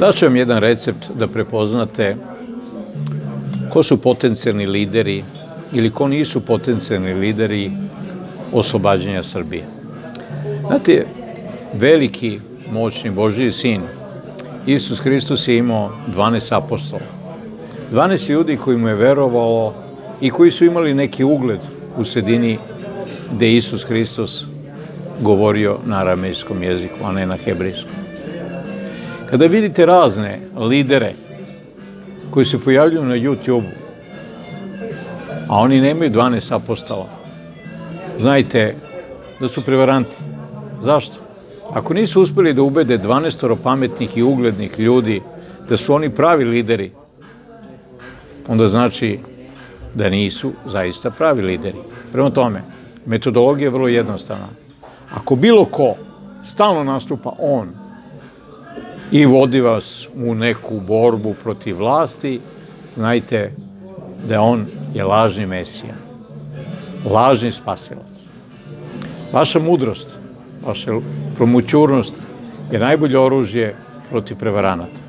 Daću vam jedan recept da prepoznate ko su potencijalni lideri ili ko nisu potencijalni lideri oslobađanja Srbije. Znate, veliki, moćni Božiji sin, Isus Hristos je imao 12 apostola. 12 ljudi koji mu je verovalo i koji su imali neki ugled u sredini gde Isus Hristos govorio na aramejskom jeziku, a ne na hebrejskom. Kada vidite razne lidere koji se pojavljuju na YouTube-u, a oni nemaju 12 apostola, znajte da su prevaranti. Zašto? Ako nisu uspeli da ubede 12 pametnih i uglednih ljudi da su oni pravi lideri, onda znači da nisu zaista pravi lideri. Prema tome, metodologija je vrlo jednostavna. Ako bilo ko stalno nastupa on i vodi vas u neku borbu protiv vlasti, znajte da on je lažni mesija, lažni spasilac. Vaša mudrost, vaša promućurnost je najbolje oružje protiv prevaranata.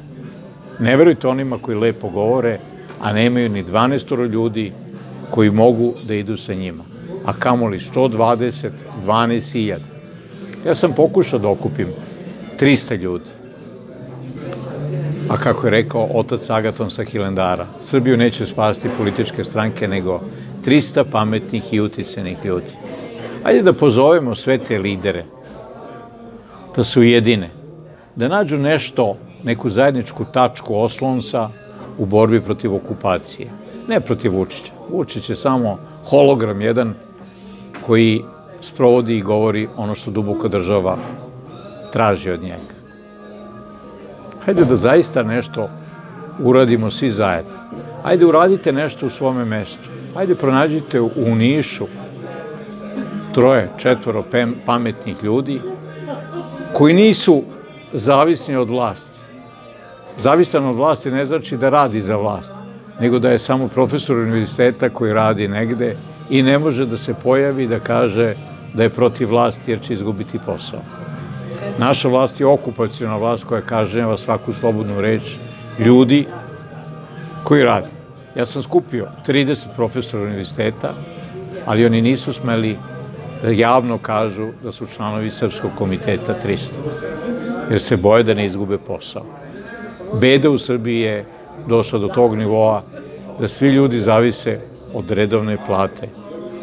Ne verujte onima koji lepo govore, a nemaju ni 12 ljudi koji mogu da idu sa njima. A kamoli 120, 12 Ja sam pokušao da okupim 300 ljudi. A kako je rekao otac Agaton sa Hilendara, Srbiju neće spasti političke stranke, nego 300 pametnih i uticenih ljudi. Ajde da pozovemo sve te lidere, da se ujedine, da nađu nešto, neku zajedničku tačku oslonca u borbi protiv okupacije. Ne protiv Vučića. Vučić je samo hologram jedan koji sprovodi i govori ono što duboka država traži od njega. Hajde da zaista nešto uradimo svi zajedno. Hajde uradite nešto u svome mestu. Hajde pronađite u Nišu troje, četvoro pametnih ljudi koji nisu zavisni od vlasti. Zavisan od vlasti ne znači da radi za vlast, nego da je samo profesor univerziteta koji radi negde i ne može da se pojavi da kaže da je protiv vlasti jer će izgubiti posao. Naša vlast je okupacijona vlast koja kažnjava svaku slobodnu reč ljudi koji radi. Ja sam skupio 30 profesora univerziteta, ali oni nisu smeli da javno kažu da su članovi Srpskog komiteta 300, jer se boje da ne izgube posao. Beda u Srbiji je došla do tog nivoa da svi ljudi zavise od redovne plate.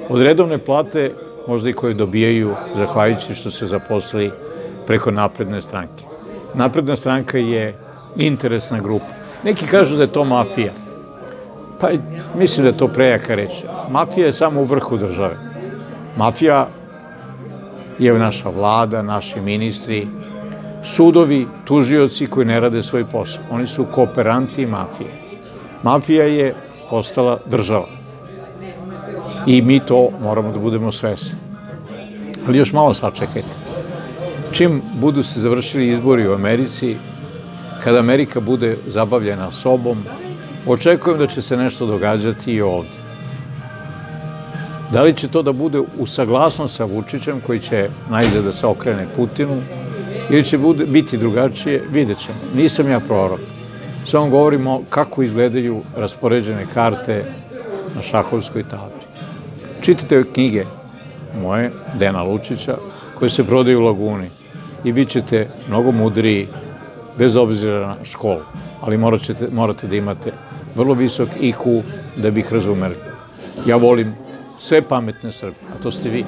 Od redovne plate možda i koje dobijaju zahvaljujući što se zaposli preko napredne stranke. Napredna stranka je interesna grupa. Neki kažu da je to mafija. Pa mislim da je to prejaka reč. Mafija je samo u vrhu države. Mafija je naša vlada, naši ministri, sudovi, tužioci koji ne rade svoj posao. Oni su kooperanti mafije. Mafija je postala država. I mi to moramo da budemo svesni. Ali još malo sačekajte. Čim budu se završili izbori u Americi, kada Amerika bude zabavljena sobom, očekujem da će se nešto događati i ovde. Da li će to da bude u saglasnost sa Vučićem, koji će najzad da se okrene Putinu, ili će bude, biti drugačije, vidjet ćemo. Nisam ja prorok. Samo govorimo kako izgledaju raspoređene karte na šahovskoj tabli. Čitajte knjige moje, Dena Lučića, koje se prodaju u Laguni i bit ćete mnogo mudriji bez obzira na školu, ali morate, morate da imate vrlo visok IQ da bih razumeli. Ja volim sve pametne Srbe, a to ste vi.